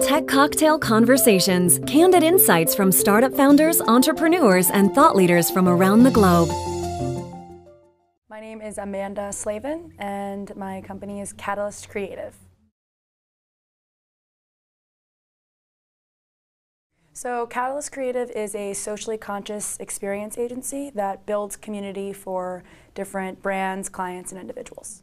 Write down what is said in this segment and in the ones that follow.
Tech Cocktail Conversations Candid insights from startup founders, entrepreneurs, and thought leaders from around the globe. My name is Amanda Slavin, and my company is CatalystCreativ. So, CatalystCreativ is a socially conscious experience agency that builds community for different brands, clients, and individuals.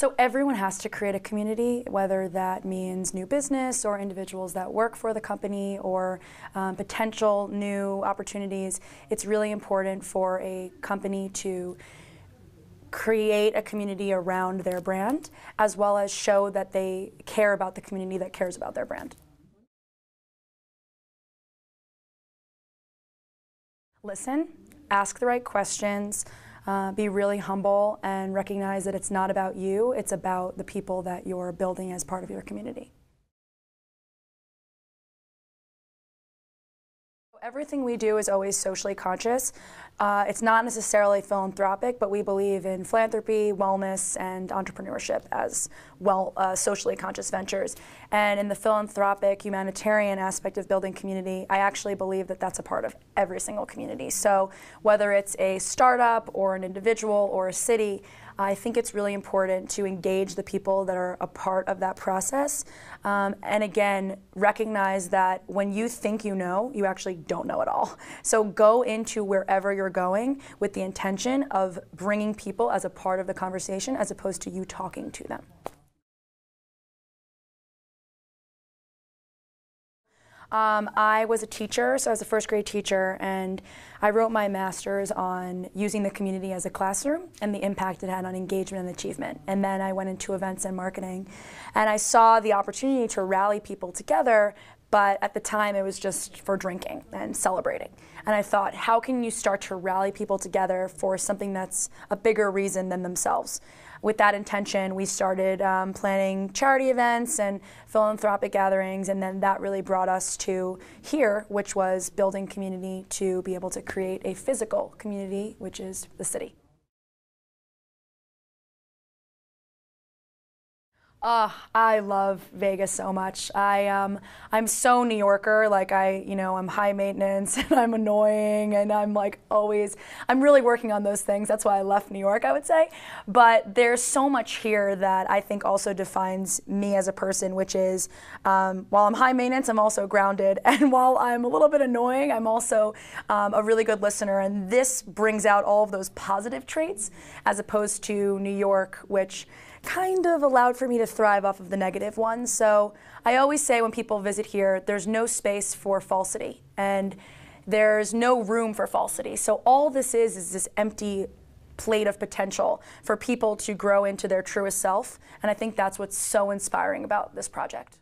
So everyone has to create a community, whether that means new business or individuals that work for the company or um, potential new opportunities. It's really important for a company to create a community around their brand as well as show that they care about the community that cares about their brand. Listen, ask the right questions, uh, be really humble and recognize that it's not about you, it's about the people that you're building as part of your community. Everything we do is always socially conscious. Uh, it's not necessarily philanthropic, but we believe in philanthropy, wellness, and entrepreneurship as well uh, socially conscious ventures. And in the philanthropic, humanitarian aspect of building community, I actually believe that that's a part of every single community. So whether it's a startup or an individual or a city, I think it's really important to engage the people that are a part of that process. Um, and again, recognize that when you think you know, you actually don't know at all. So go into wherever you're going with the intention of bringing people as a part of the conversation as opposed to you talking to them. Um, I was a teacher, so I was a first grade teacher, and I wrote my master's on using the community as a classroom and the impact it had on engagement and achievement. And then I went into events and marketing, and I saw the opportunity to rally people together but at the time it was just for drinking and celebrating. And I thought, how can you start to rally people together for something that's a bigger reason than themselves? With that intention, we started um, planning charity events and philanthropic gatherings, and then that really brought us to here, which was building community to be able to create a physical community, which is the city. Oh, I love Vegas so much. I um, I'm so New Yorker. Like I, you know, I'm high maintenance and I'm annoying and I'm like always. I'm really working on those things. That's why I left New York, I would say. But there's so much here that I think also defines me as a person, which is um, while I'm high maintenance, I'm also grounded, and while I'm a little bit annoying, I'm also um, a really good listener. And this brings out all of those positive traits, as opposed to New York, which kind of allowed for me to thrive off of the negative ones. So I always say when people visit here, there's no space for falsity and there's no room for falsity. So all this is is this empty plate of potential for people to grow into their truest self. And I think that's what's so inspiring about this project.